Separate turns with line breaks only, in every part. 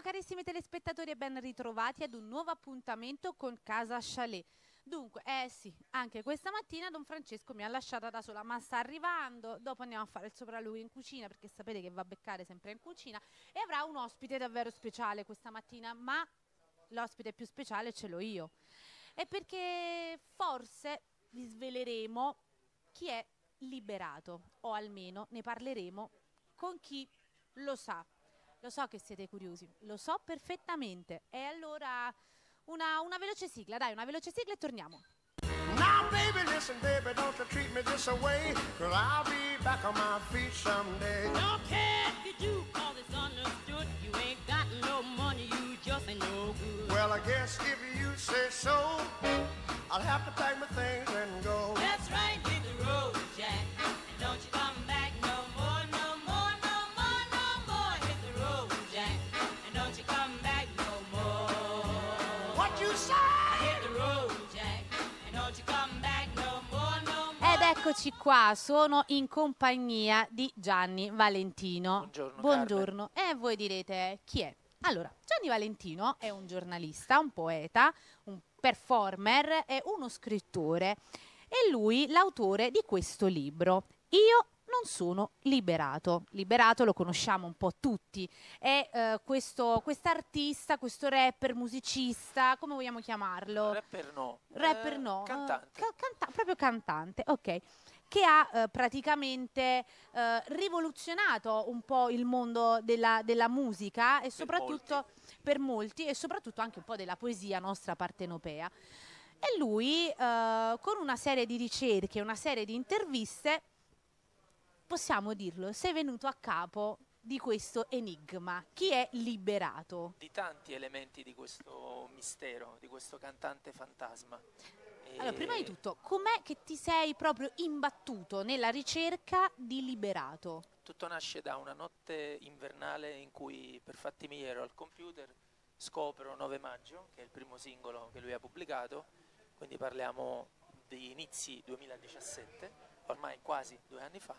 Buongiorno carissimi telespettatori e ben ritrovati ad un nuovo appuntamento con Casa Chalet. Dunque, eh sì, anche questa mattina Don Francesco mi ha lasciata da sola, ma sta arrivando. Dopo andiamo a fare il sopralluogo in cucina perché sapete che va a beccare sempre in cucina e avrà un ospite davvero speciale questa mattina, ma l'ospite più speciale ce l'ho io. E perché forse vi sveleremo chi è liberato o almeno ne parleremo con chi lo sa. Lo so che siete curiosi, lo so perfettamente. E allora una, una veloce sigla, dai, una veloce sigla e torniamo.
Now, baby, listen, baby, don't you treat me this away, cause I'll be back on my feet someday.
Don't care if you do, cause it's understood. You ain't got no money, you just ain't no good.
Well, I guess if you say so, I'll have to pack my things
Ed eccoci qua, sono in compagnia di Gianni Valentino.
Buongiorno,
Buongiorno. E voi direte chi è? Allora, Gianni Valentino è un giornalista, un poeta, un performer e uno scrittore. E lui l'autore di questo libro. Io non sono liberato. Liberato lo conosciamo un po' tutti. È eh, questo quest'artista, questo rapper, musicista, come vogliamo chiamarlo?
Rapper no.
Rapper
Eh,
no, eh,
Cantante.
ca- canta- proprio cantante, ok. Che ha eh, praticamente eh, rivoluzionato un po' il mondo della, della musica e soprattutto per molti e soprattutto anche un po' della poesia nostra partenopea. E lui, eh, con una serie di ricerche, una serie di interviste, possiamo dirlo, sei venuto a capo di questo enigma. Chi è liberato?
Di tanti elementi di questo mistero, di questo cantante fantasma. E
Allora, prima di tutto, com'è che ti sei proprio imbattuto nella ricerca di Liberato?
Tutto nasce da una notte invernale in cui per fatti miei ero al computer, scopro 9 maggio, che è il primo singolo che lui ha pubblicato, quindi parliamo di inizi 2017, ormai quasi due anni fa,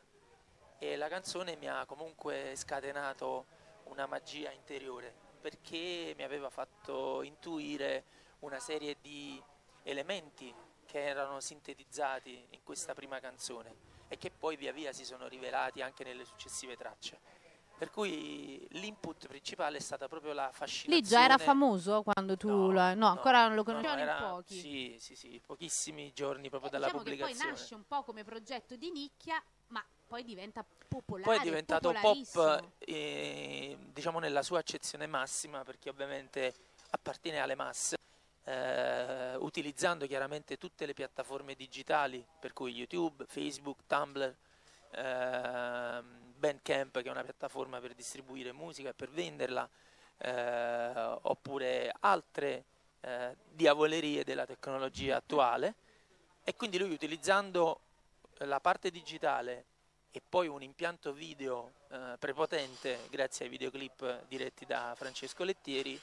e la canzone mi ha comunque scatenato una magia interiore perché mi aveva fatto intuire una serie di elementi che erano sintetizzati in questa prima canzone e che poi via via si sono rivelati anche nelle successive tracce. Per cui l'input principale è stata proprio la fascinazione.
Lì già era famoso quando tu
No,
lo... No, ancora non lo
no, no,
conoscevano in pochi.
Sì, sì, sì, pochissimi giorni proprio
Eh,
dalla
diciamo che poi
pubblicazione.
nasce un po' come progetto di nicchia, ma poi diventa popolare,
Poi è diventato pop, eh, diciamo nella sua accezione massima, perché ovviamente appartiene alle masse, eh, utilizzando chiaramente tutte le piattaforme digitali, per cui YouTube, Facebook, Tumblr, ehm, Bandcamp, che è una piattaforma per distribuire musica e per venderla, eh, oppure altre eh, diavolerie della tecnologia attuale. E quindi lui utilizzando la parte digitale e poi un impianto video eh, prepotente grazie ai videoclip diretti da Francesco Lettieri,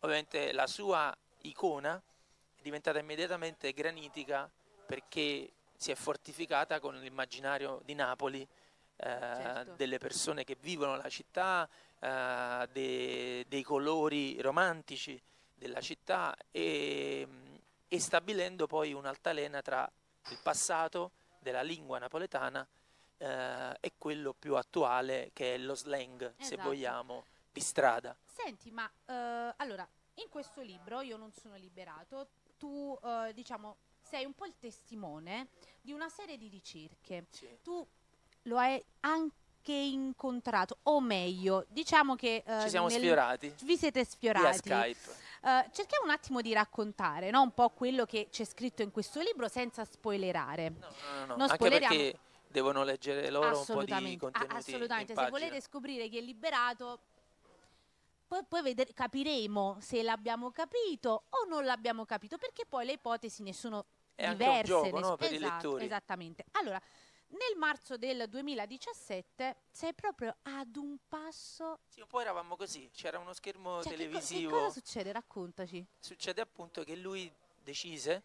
ovviamente la sua icona è diventata immediatamente granitica perché si è fortificata con l'immaginario di Napoli, eh,
Certo.
delle persone che vivono la città, eh, de- dei colori romantici della città e, e stabilendo poi un'altalena tra il passato della lingua napoletana eh, e quello più attuale che è lo slang, se
Esatto.
vogliamo, di strada.
Senti, ma eh, allora, in questo libro io non sono liberato, tu eh, diciamo sei un po' il testimone di una serie di ricerche.
Sì.
Tu lo hai anche incontrato, o meglio, diciamo che eh,
Ci siamo
nel-
sfiorati
vi siete
via
sfiorati.
Skype.
Eh, cerchiamo un attimo di raccontare no, un po' quello che c'è scritto in questo libro senza spoilerare.
No, no, no, no, Anche perché devono leggere loro un po' di contenuti
assolutamente. se volete scoprire chi è liberato, poi, poi vedere- capiremo se l'abbiamo capito o non l'abbiamo capito, perché poi le ipotesi ne sono
È
diverse.
gioco no, per i
esatto,
lettori.
Esattamente. Allora, nel marzo del 2017 sei proprio ad un passo...
Sì, un po' eravamo così, c'era uno schermo
Cioè, che, co- che
televisivo.
cosa succede? Raccontaci.
Succede appunto che lui decise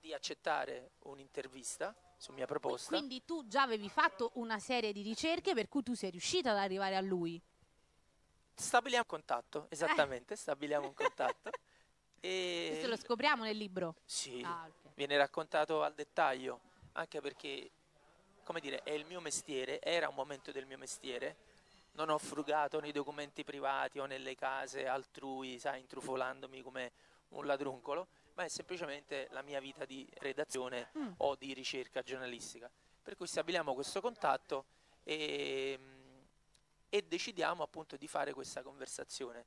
di accettare un'intervista su mia proposta.
Quindi tu già avevi fatto una serie di ricerche per cui tu sei riuscita ad arrivare a lui.
stabiliamo un contatto, esattamente, stabiliamo un contatto. E
Questo lo scopriamo nel libro.
sì,
Ah, ok.
viene raccontato al dettaglio, anche perché, come dire, è il mio mestiere, era un momento del mio mestiere. Non ho frugato nei documenti privati o nelle case altrui, sai, intrufolandomi come un ladruncolo, ma è semplicemente la mia vita di redazione
Mm.
o di ricerca giornalistica. Per cui stabiliamo questo contatto e, e decidiamo appunto di fare questa conversazione.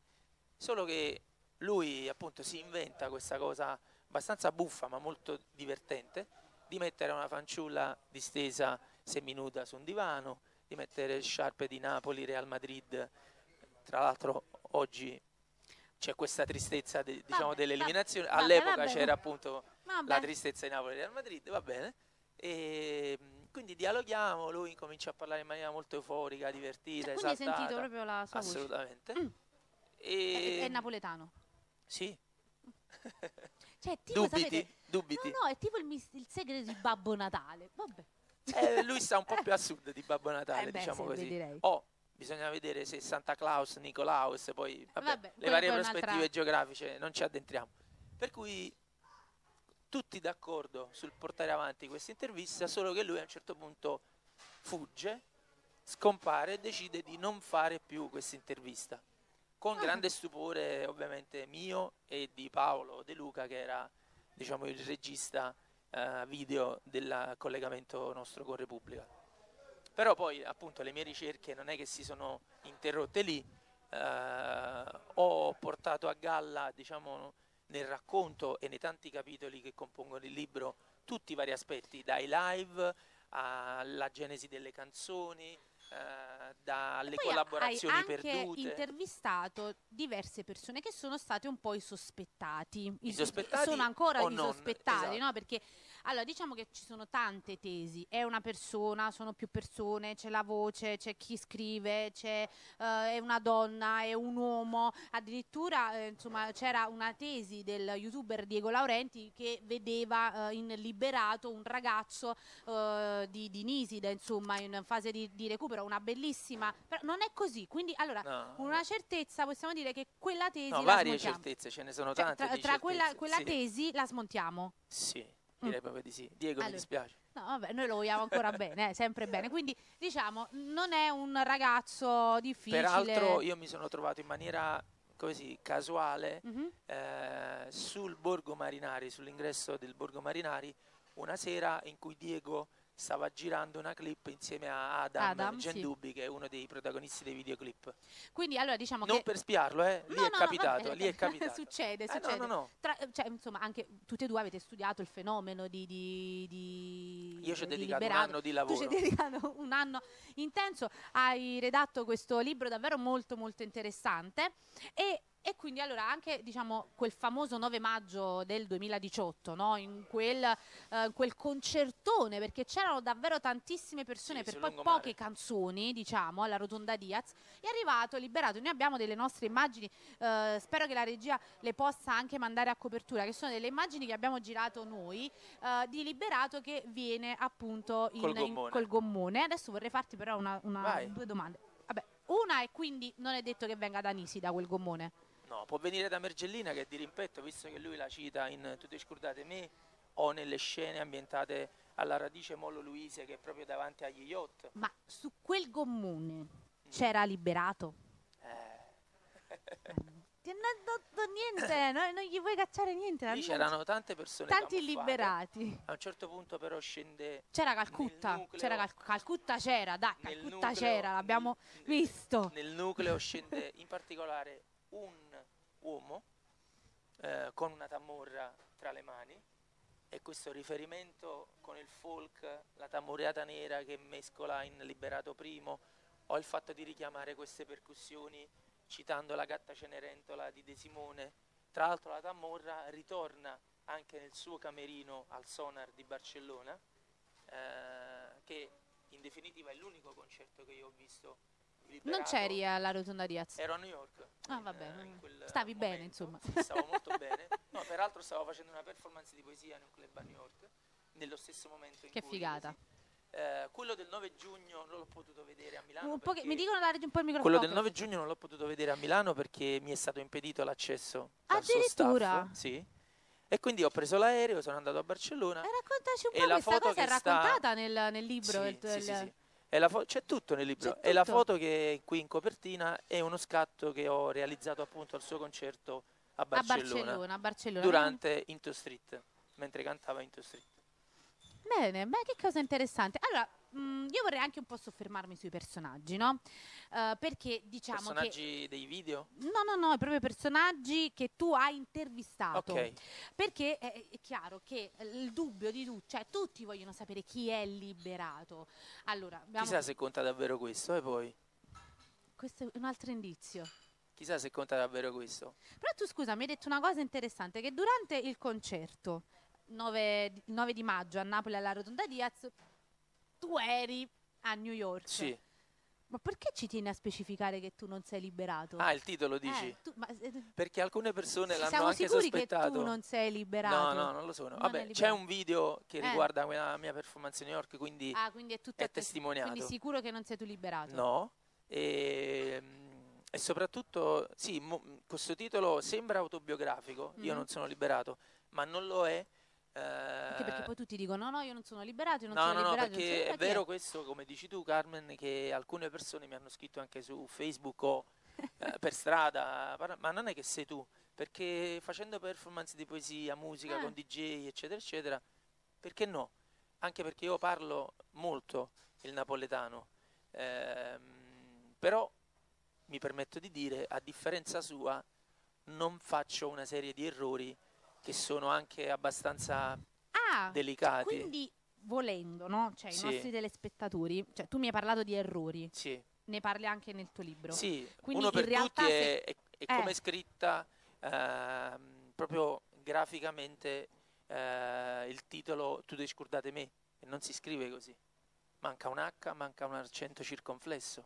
Solo che lui appunto si inventa questa cosa abbastanza buffa ma molto divertente di mettere una fanciulla distesa seminuda su un divano, di mettere sciarpe di Napoli, Real Madrid. Tra l'altro oggi c'è questa tristezza de- diciamo, dell'eliminazione. All'epoca c'era appunto
Vabbè.
la tristezza di Napoli e Real Madrid, va bene. E mh, quindi dialoghiamo, lui incomincia a parlare in maniera molto euforica, divertita,
Quindi hai
esaltata.
sentito proprio la sua voce.
Assolutamente.
Mm.
E,
È, è napoletano.
Sì,
Cioè, tipo,
dubiti?
sapete,
Dubiti?
No, no, è tipo il, il segreto di Babbo Natale. Vabbè.
Eh, lui sta un po' più a sud di Babbo Natale,
Eh beh,
diciamo
sì,
così.
direi.
Oh, bisogna vedere se Santa Claus, Nicolaus, poi vabbè,
Vabbè,
le varie prospettive geografiche non ci addentriamo. Per cui tutti d'accordo sul portare avanti questa intervista, solo che lui a un certo punto fugge, scompare e decide di non fare più questa intervista. Con
Ah.
grande stupore ovviamente mio e di Paolo De Luca che era diciamo il regista eh, video del collegamento nostro con Repubblica. Però poi appunto le mie ricerche non è che si sono interrotte lì, eh, ho portato a galla diciamo nel racconto e nei tanti capitoli che compongono il libro tutti i vari aspetti, dai live alla genesi delle canzoni, eh, dalle collaborazioni
hai anche
perdute.
intervistato diverse persone che sono state un po' i sospettati.
I sospettati
sono ancora i sospettati,
esatto.
no? Perché allora diciamo che ci sono tante tesi. È una persona, sono più persone, c'è la voce, c'è chi scrive, c'è eh, è una donna, è un uomo. Addirittura eh, insomma c'era una tesi del youtuber Diego Laurenti che vedeva eh, in liberato un ragazzo eh, di, di Nisida, insomma, in fase di, di recupero, una bellissima. Però non è così. Quindi allora
No,
una certezza possiamo dire che quella tesi
no, varie
smontiamo.
certezze, ce ne sono
Cioè,
tante.
tra tra quella, quella
sì.
tesi la smontiamo.
Sì, direi proprio di sì. Diego,
Allora.
mi dispiace.
No, vabbè, noi lo vogliamo ancora bene, eh, sempre bene. Quindi, diciamo, non è un ragazzo difficile.
Peraltro io mi sono trovato in maniera così casuale
Mhm.
eh, sul Borgo Marinari, sull'ingresso del Borgo Marinari, una sera in cui Diego stava girando una clip insieme a Adam,
Adam, sì.
Gendubi, che è uno dei protagonisti dei videoclip.
Quindi, allora, diciamo
Non
che...
per spiarlo, eh, lì
No,
è
no, no,
capitato,
vabbè,
lì è capitato.
succede,
Eh,
succede.
no, no, no.
Tra- cioè, insomma, anche tutti e due avete studiato il fenomeno di, di, di
Io ci ho
di
dedicato un
Liberato.
anno di
Tu
lavoro.
ci hai dedicato un anno intenso, hai redatto questo libro davvero molto molto interessante e, e quindi allora anche diciamo quel famoso 9 maggio del 2018, no? in quel, eh, quel concertone, perché c'erano davvero tantissime persone
Sì,
per poi
lungomare.
poche canzoni, diciamo, alla Rotonda Diaz, è arrivato Liberato. Noi abbiamo delle nostre immagini, eh, spero che la regia le possa anche mandare a copertura, che sono delle immagini che abbiamo girato noi eh, di Liberato che viene appunto in,
Col
in-
gommone.
col gommone. Adesso vorrei farti però una, una- due domande. Vabbè, una è quindi non è detto che venga da Nisida quel gommone.
No, può venire da Mergellina che è di rimpetto, visto che lui la cita in Tutte scordate me o nelle scene ambientate alla radice Mollo Luise che è proprio davanti agli yacht.
Ma su quel gommone c'era Liberato?
Eh,
Eh, No, niente, no, non gli vuoi cacciare niente.
lì c'erano tante persone
tanti
camuffate.
liberati.
A un certo punto però scende
C'era Calcutta, c'era Cal- Calcutta c'era, dai, Calcutta c'era, l'abbiamo visto.
Nel nucleo scende in particolare un uomo eh, con una tamorra tra le mani e questo riferimento con il folk, la tamurriata nera che mescola in Liberato Primo o il fatto di richiamare queste percussioni citando la gatta Cenerentola di De Simone. Tra l'altro la tamorra ritorna anche nel suo camerino al Sonar di Barcellona, eh, che in definitiva è l'unico concerto che io ho visto di
Non
Liberato.
c'eri alla Rotonda Diaz.
Ero a New York.
Ah,
in-
vabbè,
in quel
Stavi bene,
momento.
insomma.
Sì, stavo molto bene. No, peraltro stavo facendo una performance di poesia in un club a New York, nello stesso momento in
Che
cui
figata.
così, Eh, quello del 9 giugno non l'ho potuto vedere a Milano.
Che- mi dicono dare un po' il microfono.
Quello del 9 giugno non l'ho potuto vedere a Milano perché mi è stato impedito l'accesso
Addirittura?
Sì. E quindi ho preso l'aereo, sono andato a Barcellona.
Eh, raccontaci un
E
po' questa cosa, è
che
raccontata nel, nel libro.
Sì,
il-
sì, sì,
il-
sì. Fo- c'è tutto nel libro.
C'è
E la
tutto.
foto che è qui in copertina è uno scatto che ho realizzato appunto al suo concerto a
A
Barcellona,
Barcellona, a Barcellona.
durante Into Street, mentre cantava Into Street.
Bene, beh, che cosa interessante. Allora, mh, io vorrei anche un po' soffermarmi sui personaggi, no? Eh, perché diciamo che...
Personaggi dei video?
No, no, no, proprio personaggi che tu hai intervistato.
Ok.
Perché è, è chiaro che il dubbio di tutti, cioè tutti vogliono sapere chi è liberato. Allora, abbiamo-
Chissà se conta davvero questo e poi
questo è un altro indizio.
chissà se conta davvero questo.
Però tu scusa, mi hai detto una cosa interessante, che durante il concerto 9, di- 9 di maggio a Napoli alla Rotonda Diaz, tu eri a New York.
Sì.
Ma perché ci tieni a specificare che tu non sei liberato?
Ah, il titolo dici?
Eh, tu- ma, eh,
Perché alcune persone l'hanno
siamo
anche
sicuri che
sospettato.
tu non sei liberato?
No, no, non lo sono.
Non
Vabbè, c'è un video che
Eh.
riguarda quella mia performance a New York, quindi
Ah, quindi è tutto
è testimoniato.
Quindi sicuro che non sei tu liberato?
no. E, e soprattutto, sì, mo- questo titolo sembra autobiografico, io
Mhm.
non sono liberato, ma non lo è. Eh,
Anche perché poi tutti dicono no, no, io non sono liberato, io non
No,
sono
no, no,
liberato. non
perché è vero questo, come dici tu, Carmen, che alcune persone mi hanno scritto anche su Facebook o eh, per strada, ma non è che sei tu, perché facendo performance di poesia, musica
Ah.
con DJ, eccetera, eccetera, perché no? Anche perché io parlo molto il napoletano, ehm, però mi permetto di dire, a differenza sua, non faccio una serie di errori che sono anche abbastanza
Ah,
delicati.
quindi volendo, no? Cioè i
Sì.
nostri telespettatori, cioè tu mi hai parlato di errori,
Sì.
ne parli anche nel tuo libro.
Sì,
Quindi
uno
in
per
realtà
tutti è, è- è come
eh.
è scritta ehm, proprio graficamente eh, il titolo Tu ti scordate me e non si scrive così. Manca un H, manca un accento circonflesso.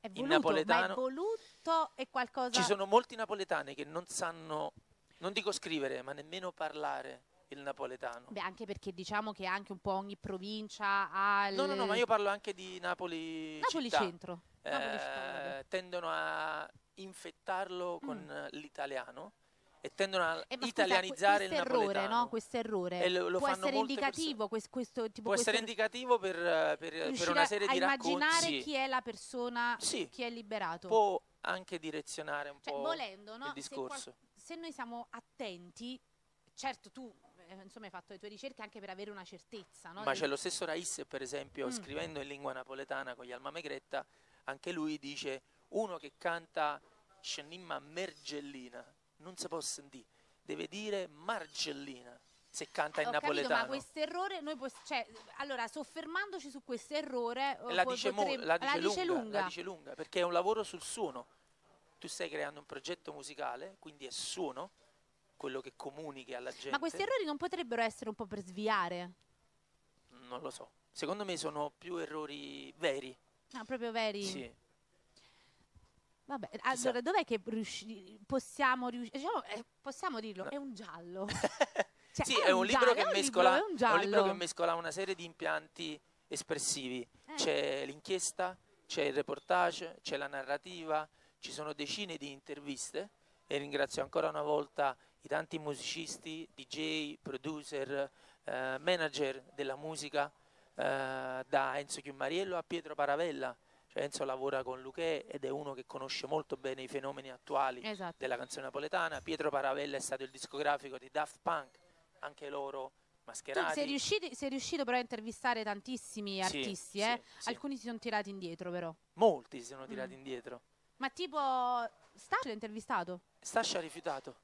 È
in
voluto, ma
napoletano-
è voluto e qualcosa...
Ci sono molti napoletani che non sanno, non dico scrivere, ma nemmeno parlare il napoletano.
Beh, anche perché diciamo che anche un po' ogni provincia ha il...
No, no, no, ma io parlo anche di Napoli,
Napoli
città.
centro. Napoli città.
Eh, tendono a infettarlo con l'italiano e tendono a
Mm. Eh, scusa,
italianizzare
que-
il
questo errore, no? Questo errore
E lo- lo
può
fanno
essere indicativo, quest- questo, tipo
Può essere
questo-
indicativo per, per- per una serie di racconti.
immaginare chi è la persona,
Sì.
chi è liberato.
Può anche direzionare un
Cioè,
po'
volendo, no?
il discorso.
Se noi siamo attenti, certo tu eh, insomma hai fatto le tue ricerche anche per avere una certezza, no?
Ma c'è lo stesso Rais, per esempio,
Mm.
scrivendo in lingua napoletana con gli Alma Megretta, anche lui dice uno che canta Scenimma Mergellina, non si può sentire, deve dire Margellina se canta in
Ho capito,
napoletano.
ma questo errore noi cioè, allora soffermandoci su questo errore
E la, dice
potremmo-
la dice lunga,
lunga.
la dice lunga, perché è un lavoro sul suono. Tu stai creando un progetto musicale, quindi è suono, quello che comunichi alla gente.
Ma questi errori non potrebbero essere un po' per sviare?
Non lo so. Secondo me sono più errori veri.
Ah, proprio veri?
Sì.
Vabbè, allora dov'è che riusci- possiamo riuscire? Diciamo, eh, possiamo dirlo,
No.
è un giallo. Cioè,
sì, è un libro
giallo, è un
mescola
libro, è un
è un libro che mescola una serie di impianti espressivi.
Eh.
C'è l'inchiesta, c'è il reportage, c'è la narrativa, ci sono decine di interviste e ringrazio ancora una volta i tanti musicisti, DJ, producer, eh, manager della musica, eh, da Enzo Chiumariello a Pietro Paravella. Cioè Enzo lavora con Luché ed è uno che conosce molto bene i fenomeni attuali
Esatto.
della canzone napoletana. Pietro Paravella è stato il discografico di Daft Punk, anche loro
Tu
mascherati.
sei, riusciti- sei riuscito però a intervistare tantissimi
Sì,
artisti,
sì,
eh?
sì.
Alcuni si sono tirati indietro però.
Molti si sono tirati
Mm.
indietro.
Ma tipo, Stash l'hai intervistato?
Stash ha rifiutato.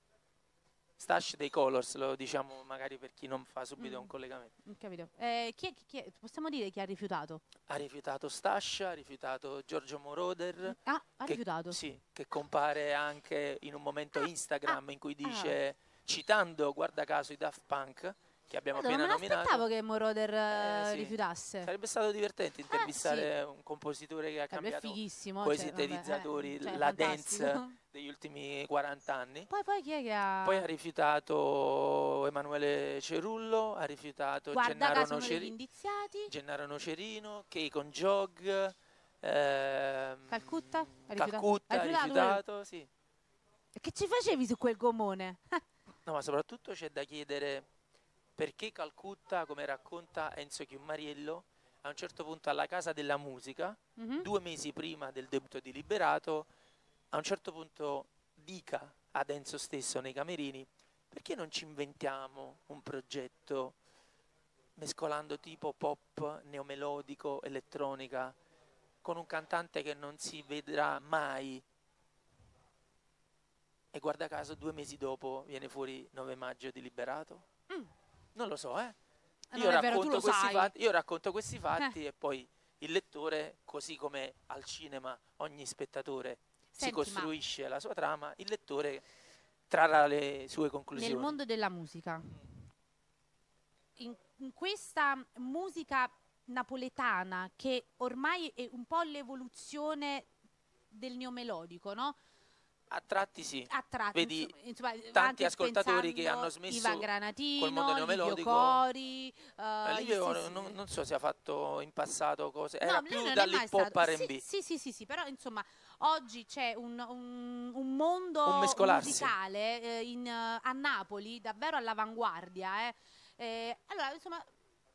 Stash dei Colors, lo diciamo magari per chi non fa subito
Mm.
un collegamento.
Capito. Eh, chi è- chi è- possiamo dire chi ha rifiutato?
Ha rifiutato Stash, ha rifiutato Giorgio Moroder.
Ah, ha
che-
rifiutato.
Sì, che compare anche in un momento
Ah,
Instagram in cui dice, citando guarda caso i Daft Punk, che abbiamo
Guarda, non
appena
me l'aspettavo
nominato.
che Moroder eh,
Eh, sì.
rifiutasse.
Sarebbe stato divertente intervistare un compositore che ha
Sarebbe
cambiato coi
cioè, vabbè,
sintetizzatori,
eh, cioè,
la
fantastico.
dance degli ultimi 40 anni.
Poi, poi chi è che ha...
Poi ha rifiutato Emanuele Cerullo, ha rifiutato
Guarda
Gennaro,
caso uno degli
Noceri-
indiziati.
Gennaro Nocerino, Keikon Jog, ehm,
Calcutta? Ha rifiutato?
Calcutta
Ha
ha
rifiutato
rifiutato, sì.
Che ci facevi su quel gommone?
No, ma soprattutto c'è da chiedere perché Calcutta, come racconta Enzo Chiumariello, a un certo punto alla Casa della Musica,
Mhm.
due mesi prima del debutto di Liberato, a un certo punto dica ad Enzo stesso nei camerini, perché non ci inventiamo un progetto mescolando tipo pop, neomelodico, elettronica, con un cantante che non si vedrà mai? E guarda caso, due mesi dopo viene fuori 9 maggio di Liberato?
Mm.
Non lo so, eh?
Non
Io
vero,
racconto.
Eh.
fatti, io racconto questi fatti e poi il lettore, così come al cinema ogni spettatore si
Senti, ma-
costruisce la sua trama, il lettore trarrà le sue conclusioni.
Nel mondo della musica. In, in questa musica napoletana che ormai è un po' l'evoluzione del neomelodico, no?
A tratti sì.
A tratti,
Vedi
insomma,
tanti ascoltatori che hanno smesso
Ivan Granatino,
col mondo neomelodico.
Cori, gli
Livio
stessi-
non, non so se ha fatto in passato cose,
No,
era più dall'hip hop R&B.
Sì, sì, sì, sì, sì, però insomma oggi c'è un, un- un mondo
Un
musicale eh, in, eh, a Napoli davvero all'avanguardia. eh. Eh, allora, insomma,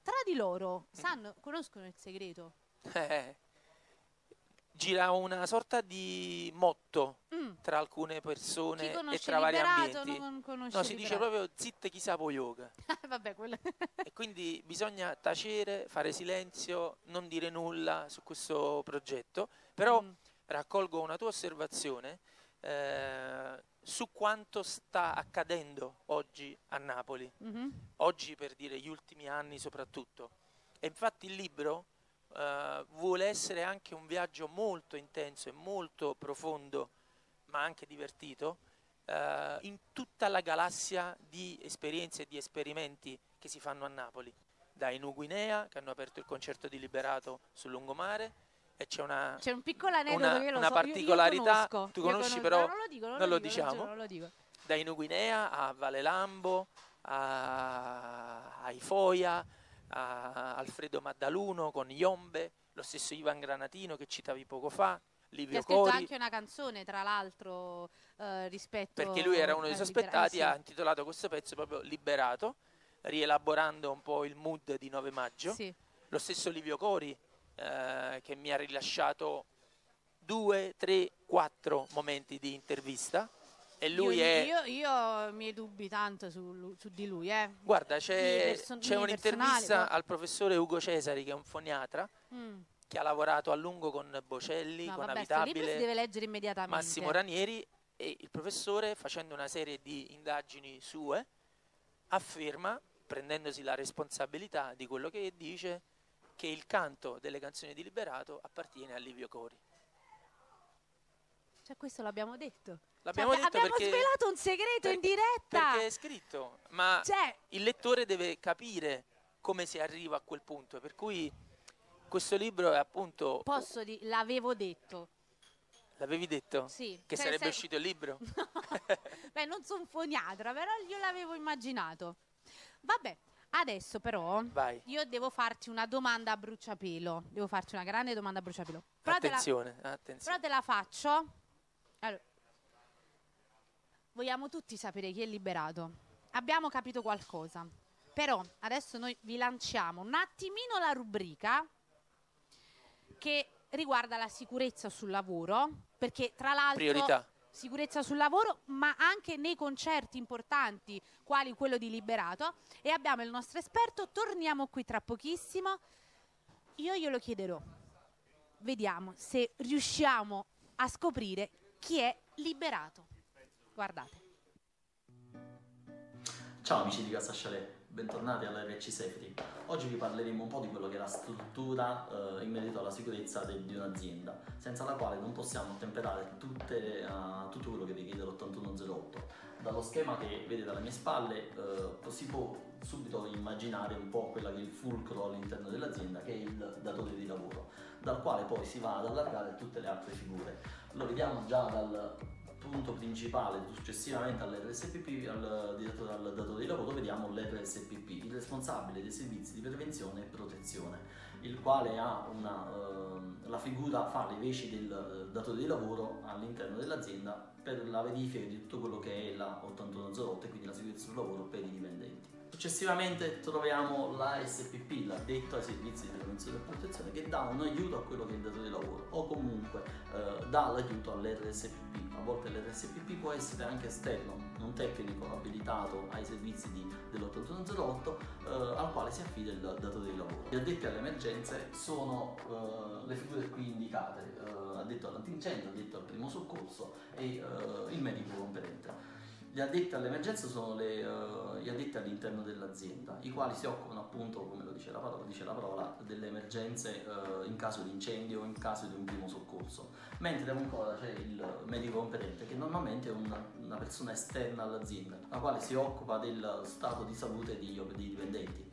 tra di loro sanno, conoscono il segreto.
Gira una sorta di motto
Mm.
Tra alcune persone e tra vari ambienti.
non
No, si dice proprio zitte chi sa po' yoga.
Vabbè, quello...
E quindi bisogna tacere, fare silenzio, non dire nulla su questo progetto. Però
Mm.
raccolgo una tua osservazione eh, su quanto sta accadendo oggi a Napoli,
Mhm.
oggi per dire gli ultimi anni soprattutto. E infatti il libro eh, vuole essere anche un viaggio molto intenso e molto profondo, ma anche divertito, eh, in tutta la galassia di esperienze e di esperimenti che si fanno a Napoli. Da Inuguinea, che hanno aperto il concerto di Liberato sul lungomare, e c'è una,
C'è un piccolo aneddoto
Una-
io
una
so, io- io
particolarità,
conosco,
tu
io
conosci però
no, non lo dico, non,
non lo
dico,
diciamo.
non lo dico.
da Inuguinea a Vale Lambo, a, a Ifoia, a Alfredo Maddaluno con Iombe, lo stesso Ivan Granatino che citavi poco fa, Livio
ha scritto
Cori,
anche una canzone, tra l'altro, eh, rispetto
perché lui era uno dei sospettati,
eh,
ha
sì.
intitolato questo pezzo proprio Liberato, rielaborando un po' il mood di 9 maggio.
Sì.
Lo stesso Livio Cori eh, che mi ha rilasciato due, tre, quattro momenti di intervista e lui
io,
è...
io, io ho i miei dubbi tanto su, su di lui, eh.
Guarda, c'è, un'intervista al professore Ugo Cesari che è un foniatra
Mm.
Che ha lavorato a lungo con Bocelli,
No,
con
vabbè,
Abitabile. Massimo Ranieri e il professore facendo una serie di indagini sue afferma, prendendosi la responsabilità di quello che dice, che il canto delle canzoni di Liberato appartiene a Livio Cori.
Cioè, questo l'abbiamo detto.
L'abbiamo
Cioè,
detto
abbiamo
perché,
svelato un segreto in
perché-
diretta.
perché è scritto, ma
Cioè,
il lettore deve capire come si arriva a quel punto, per cui questo libro è appunto,
posso dire, l'avevo detto.
l'avevi detto?
Sì.
Che
Cioè,
sarebbe
se-
uscito il libro?
Beh, non sono foniatra, però io l'avevo immaginato. Vabbè, adesso però
Vai,
io devo farti una domanda a bruciapelo. Devo farti una grande domanda a bruciapelo. Però te la-
attenzione,
Però
attenzione.
te la faccio. Allora, vogliamo tutti sapere chi è liberato. Abbiamo capito qualcosa. Però adesso noi vi lanciamo un attimino la rubrica che riguarda la sicurezza sul lavoro, perché tra l'altro
Priorità.
sicurezza sul lavoro, ma anche nei concerti importanti, quali quello di Liberato. E abbiamo il nostro esperto, torniamo qui tra pochissimo. Io glielo chiederò. Vediamo se riusciamo a scoprire chi è Liberato. Guardate.
Ciao amici di Casa Chalet, bentornati alla RC Safety. Oggi vi parleremo un po' di quello che è la struttura eh, in merito alla sicurezza de- di un'azienda, senza la quale non possiamo ottemperare tutte, eh, tutto quello che richiede l'8108. Dallo schema che vedete alle mie spalle eh, si può subito immaginare un po' quella che è il fulcro all'interno dell'azienda, che è il datore di lavoro, dal quale poi si va ad allargare tutte le altre figure. Lo vediamo già dal punto principale, successivamente all'RSPP, al, diretto- al datore di lavoro, vediamo l'RSPP, il responsabile dei servizi di prevenzione e protezione, il quale ha una, ehm, la figura, fa le veci del eh, datore di lavoro all'interno dell'azienda per la verifica di tutto quello che è la 8108 e quindi la sicurezza sul lavoro per i dipendenti. Successivamente troviamo la SPP, l'addetto ai servizi di prevenzione e protezione, che dà un aiuto a quello che è il datore di lavoro o comunque eh, dà l'aiuto all'RSPP. A volte l'RSPP può essere anche esterno, non tecnico, abilitato ai servizi di- dell'8108 eh, al quale si affida il datore di lavoro. Gli addetti alle emergenze sono eh, le figure qui indicate, eh, addetto all'antincendio, addetto al primo soccorso e eh, il medico competente. Gli addetti alle emergenze sono le, eh, gli addetti all'interno dell'azienda, i quali si occupano appunto, come lo dice la parola, dice la parola delle emergenze eh, in caso di incendio o in caso di un primo soccorso. Mentre ancora c'è il medico competente che normalmente è una, una persona esterna all'azienda, la quale si occupa del stato di salute dei dipendenti.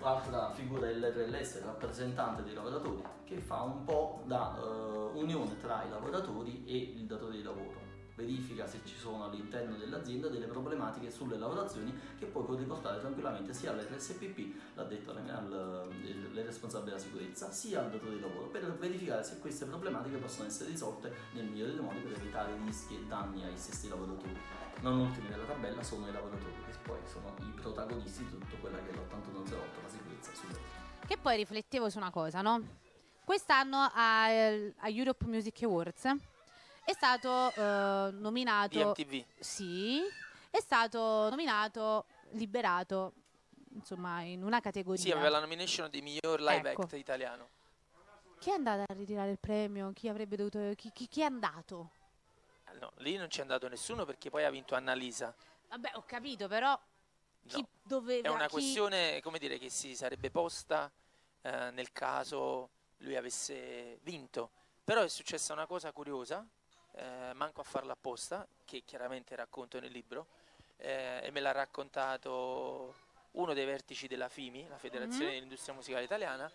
L'altra figura è l'RLS, il rappresentante dei lavoratori, che fa un po' da eh, unione tra i lavoratori e il datore di lavoro. Verifica se ci sono all'interno dell'azienda delle problematiche sulle lavorazioni che poi può riportare tranquillamente sia all'RSPP, l'addetto alle- al, il responsabile della sicurezza, sia al datore di lavoro per verificare se queste problematiche possono essere risolte nel migliore dei modi per evitare rischi e danni ai stessi lavoratori. Non ultimi della tabella sono i lavoratori, che poi sono i protagonisti di tutto quello che è l'8108, la sicurezza sul lavoro.
Che poi riflettevo su una cosa, no? Quest'anno a, a Europe Music Awards è stato eh, nominato...
BMTV.
Sì, è stato nominato, liberato, insomma, in una categoria.
Sì, aveva la nomination di miglior live
Ecco.
act italiano.
Chi è andato a ritirare il premio? Chi avrebbe dovuto... Chi, chi- chi è andato?
Eh, No, lì non c'è andato nessuno perché poi ha vinto Annalisa.
Vabbè, ho capito, però chi
No,
doveva...
È una
chi-
questione, come dire, che si sarebbe posta eh, nel caso lui avesse vinto. Però è successa una cosa curiosa, eh, manco a farla apposta, che chiaramente racconto nel libro, eh, e me l'ha raccontato uno dei vertici della FIMI, la Federazione
Mhm.
dell'Industria Musicale Italiana,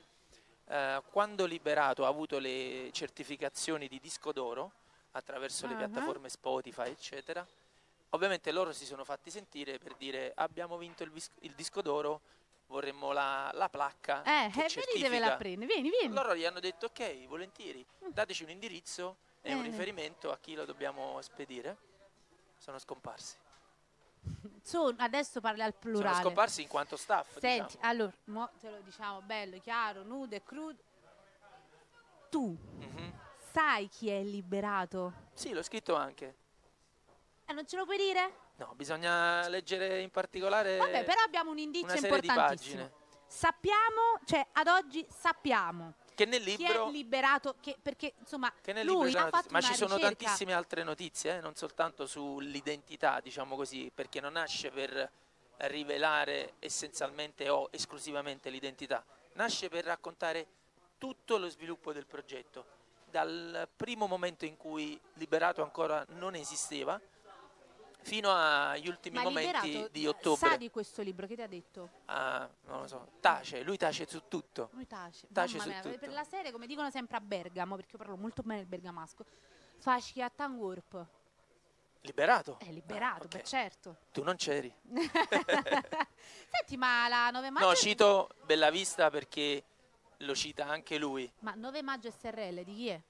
eh, quando Liberato ha avuto le certificazioni di disco d'oro attraverso le
Ah.
piattaforme Spotify, eccetera, ovviamente loro si sono fatti sentire per dire abbiamo vinto il, vis- il disco d'oro, vorremmo la, la placca
Eh, eh venitevela a
certifica.
prendere, vieni, vieni.
Loro gli hanno detto ok, volentieri, dateci un indirizzo e un
Bene.
riferimento a chi lo dobbiamo spedire. Sono scomparsi.
Su, adesso parli al
Sono
plurale.
scomparsi in quanto staff.
Senti,
diciamo.
allora, mo te lo diciamo bello, chiaro, nudo e crudo. Tu
Mhm.
sai chi è liberato?
Sì, l'ho scritto anche.
Eh, non ce lo puoi dire?
No, bisogna leggere in particolare
Vabbè, però abbiamo un indizio
una serie di
importantissimo. Sappiamo, cioè ad oggi sappiamo
Che nel
chi
libro
è liberato, che, perché insomma
Che nel
lui
libro
ha
sono
fatto
ma ci sono
ricerca.
tantissime altre notizie, eh, non soltanto sull'identità, diciamo così, perché non nasce per rivelare essenzialmente o esclusivamente l'identità, nasce per raccontare tutto lo sviluppo del progetto, dal primo momento in cui Liberato ancora non esisteva fino agli ultimi
Ma
momenti
liberato
di
sa
ottobre.
di questo libro, che ti ha detto?
Ah, non lo so, tace, lui tace su tutto.
Lui tace.
Tace
Mamma
su
mia,
tutto.
Per la serie, come dicono sempre a Bergamo, perché io parlo molto bene il bergamasco, fa schiattan corp.
Liberato?
È liberato,
Ah, ok.
beh certo.
Tu non c'eri.
Senti, ma la 9 maggio...
No, cito Bellavista perché lo cita anche lui.
Ma 9 maggio SRL di chi è?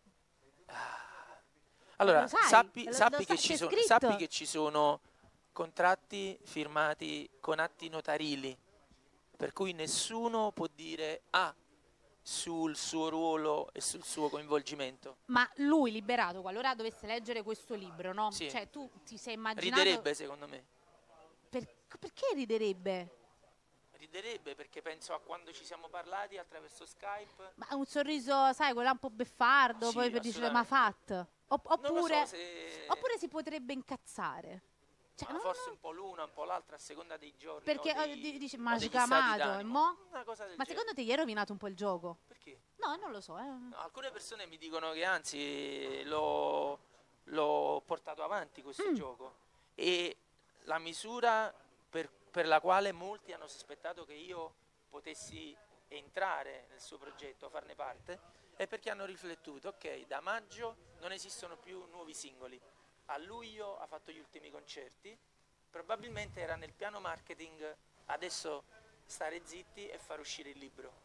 Allora,
Lo sai?
sappi,
Lo-
sappi
sa-
che ci
c'è
sono, sappi che ci sono contratti firmati con atti notarili, per cui nessuno può dire ah sul suo ruolo e sul suo coinvolgimento.
Ma lui liberato, qualora dovesse leggere questo libro, no?
Sì.
Cioè tu ti sei immaginato...
Riderebbe secondo me.
Per- Perché riderebbe?
Riderebbe perché penso a quando ci siamo parlati attraverso Skype.
Ma un sorriso, sai, quello un po' beffardo,
Sì,
poi per dire ma
assolutamente.
Opp- oppure,
so se
oppure si potrebbe incazzare. Cioè, non-
forse
non-
un po' l'una, un po' l'altra a seconda dei giorni.
perché
o
eh,
dei-
di- dice
o
ma
degli
ci
stati
chiamato e
d'animo.
mo?
Una cosa del
Ma
genere.
secondo te gli hai rovinato un po' il gioco?
Perché?
No, non lo so. eh.
No, alcune persone mi dicono che anzi l'ho, l'ho portato avanti questo
Mm.
gioco e la misura per per la quale molti hanno sospettato che io potessi entrare nel suo progetto, farne parte, è perché hanno riflettuto, ok, da maggio non esistono più nuovi singoli, a luglio ha fatto gli ultimi concerti, probabilmente era nel piano marketing adesso stare zitti e far uscire il libro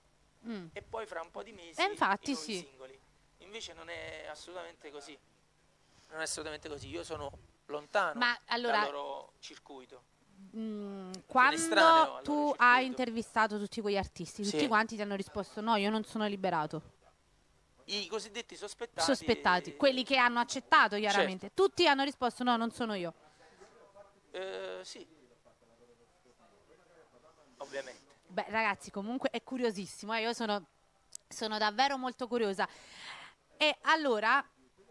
Mm.
e poi fra un po' di mesi
E infatti
i nuovi
sì.
singoli. Invece non è assolutamente così. Non è assolutamente così. Io sono lontano
Ma allora-
dal loro circuito.
Mm, quando tu
loro
hai
circuito.
intervistato tutti quegli artisti, tutti
Sì.
quanti ti hanno risposto no, io non sono liberato.
I cosiddetti sospettati.
Sospettati, quelli che hanno accettato chiaramente.
Certo.
Tutti hanno risposto no, non sono io.
Eh, sì. Ovviamente.
Beh, ragazzi, comunque è curiosissimo, eh, io sono, sono davvero molto curiosa. E allora,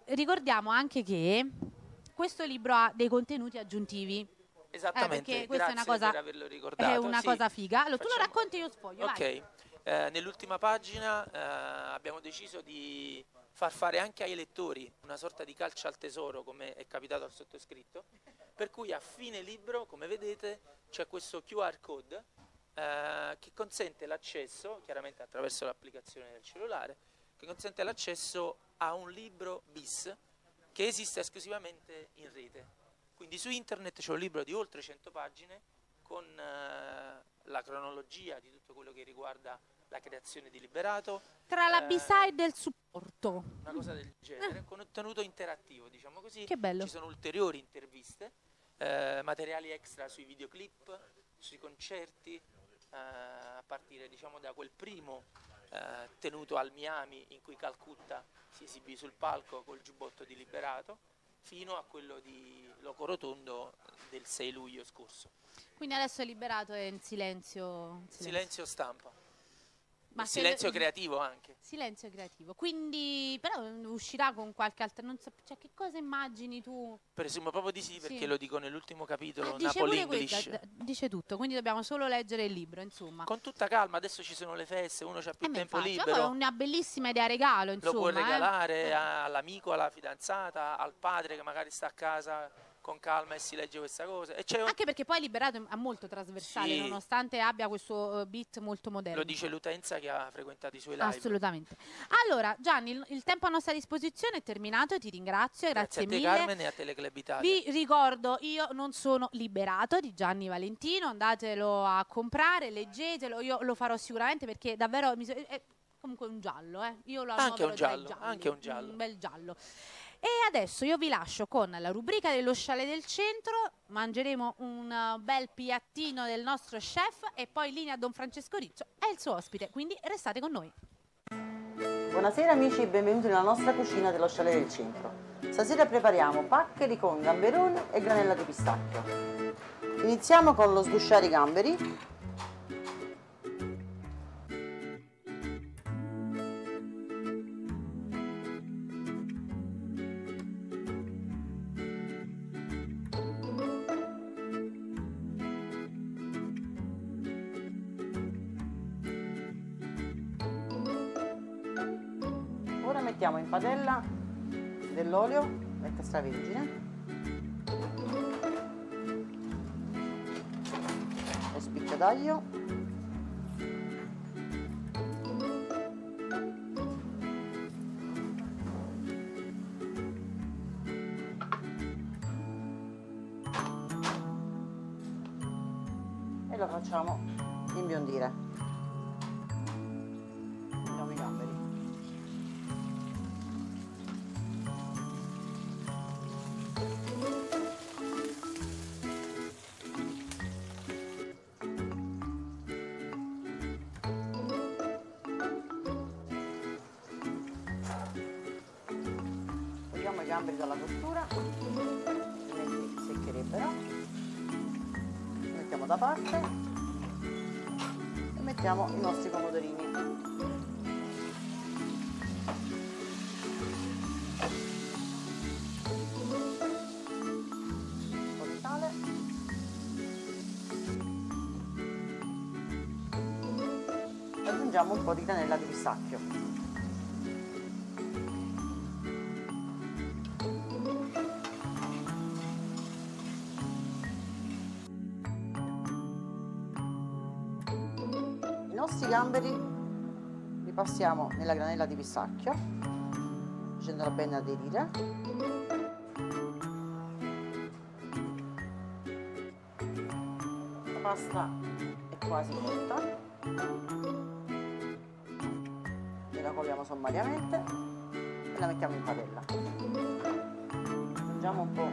ricordiamo anche che questo libro ha dei contenuti aggiuntivi.
Esattamente.
Eh, perché questa è una cosa-. È una
sì.
cosa figa. Allora, tu lo
Facciamo-
racconti io sfoglio,
Ok,
vai.
Eh, nell'ultima pagina eh, abbiamo deciso di far fare anche ai lettori una sorta di calcio al tesoro, come è capitato al sottoscritto, per cui a fine libro, come vedete, c'è questo QR code eh, che consente l'accesso, chiaramente attraverso l'applicazione del cellulare, che consente l'accesso a un libro bis che esiste esclusivamente in rete. Quindi su internet c'è un libro di oltre 100 pagine con eh, la cronologia di tutto quello che riguarda la creazione di Liberato,
Tra la
eh,
B-side e il supporto.
una cosa del genere, contenuto interattivo, diciamo così.
Che bello.
Ci sono ulteriori interviste, eh, materiali extra sui videoclip, sui concerti, eh, a partire diciamo da quel primo eh, tenuto al Miami in cui Calcutta si esibì sul palco col giubbotto di Liberato, fino a quello di Loco Rotondo del 6 luglio scorso.
Quindi adesso è liberato e in silenzio. in
Silenzio stampa,
Ma se-
silenzio creativo anche.
Silenzio creativo. Quindi, però uscirà con qualche altra. Non so, cioè, che cosa immagini tu?
Presumo proprio di sì perché
Sì.
lo dico nell'ultimo capitolo,
Ah,
Napoli English.
da- dice tutto, quindi dobbiamo solo leggere il libro, insomma.
Con tutta calma, adesso ci sono le feste, uno c'ha più
Eh,
tempo
infatti,
libero.
è una bellissima idea regalo,
lo
insomma.
può
eh.
regalare a- all'amico, alla fidanzata, al padre che magari sta a casa con calma e si legge questa cosa. E
Anche perché poi Liberato è molto trasversale,
Sì.
nonostante abbia questo eh, beat molto moderno.
lo dice l'utenza che ha frequentato i suoi live.
Assolutamente. Allora, Gianni, il, il tempo a nostra disposizione è terminato, ti ringrazio, grazie,
Grazie a te
mille.
Carmen e a Teleclub Italia.
Vi ricordo, io non sono liberato di Gianni Valentino, andatelo a comprare, leggetelo, io lo farò sicuramente perché davvero mi so- è comunque un giallo, eh. Io lo
Anche
annovero
un giallo, anche un giallo.
Un bel giallo. E adesso io vi lascio con la rubrica dello sciale del centro, mangeremo un uh, bel piattino del nostro chef e poi linea Don Francesco Riccio è il suo ospite, quindi restate con noi.
Buonasera amici e benvenuti nella nostra cucina dello Chalet del Centro. Stasera prepariamo paccheri con gamberoni e granella di pistacchio. Iniziamo con lo sgusciare i gamberi. Dell'olio extravergine e spicchio d'aglio da parte e mettiamo i nostri pomodorini. Aggiungiamo un po' di cannella di pistacchio passiamo nella granella di pistacchio, facendola bene aderire. La pasta è quasi cotta. La copriamo sommariamente e la mettiamo in padella. Aggiungiamo un po'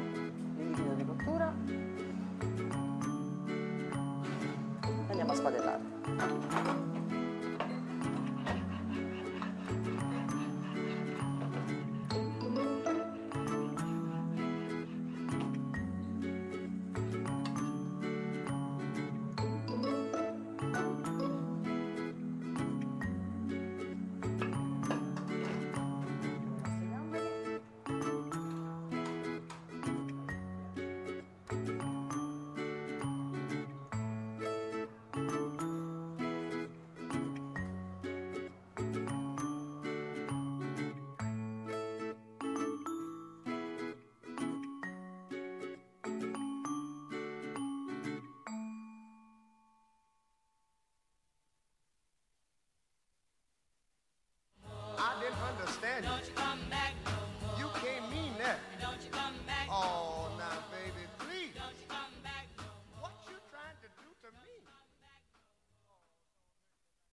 understand.
Don't you come back